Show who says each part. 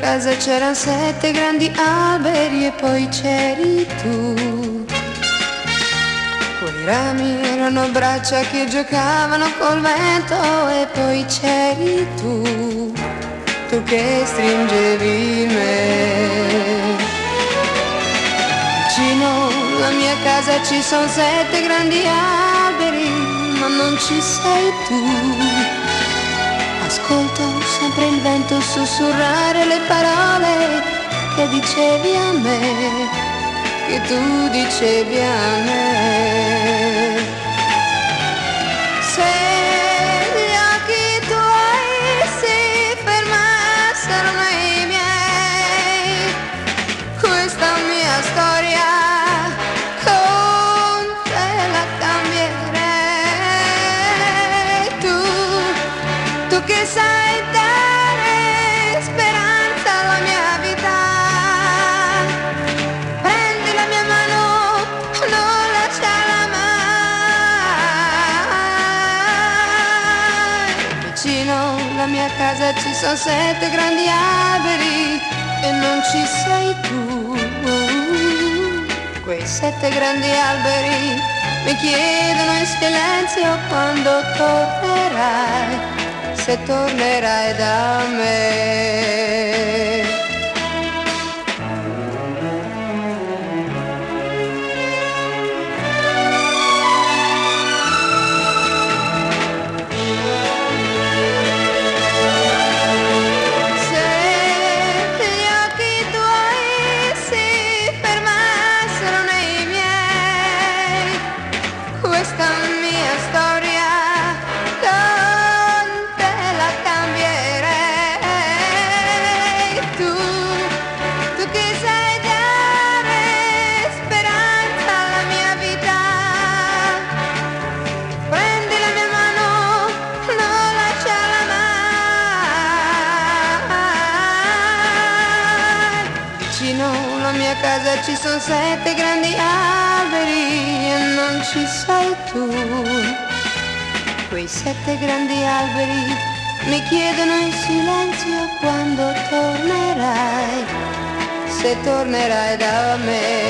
Speaker 1: casa c'erano sette grandi alberi e poi c'eri tu. Quei rami erano braccia che giocavano col vento e poi c'eri tu, tu che stringevi me. Vicino alla mia casa ci sono sette grandi alberi, ma non ci sei tu vento sussurrare le parole che dicevi a me, che tu dicevi a me. Se gli occhi tuoi si fermassero nei miei, questa mia storia con te la cambierei. Tu, tu che sai Alla mia casa ci sono sette grandi alberi e non ci sei tu. Quei sette grandi alberi mi chiedono in silenzio quando tornerai, se tornerai da me. Vicino alla mia casa ci sono sette grandi alberi e non ci sei tu. Quei sette grandi alberi mi chiedono in silenzio quando tornerai, se tornerai da me.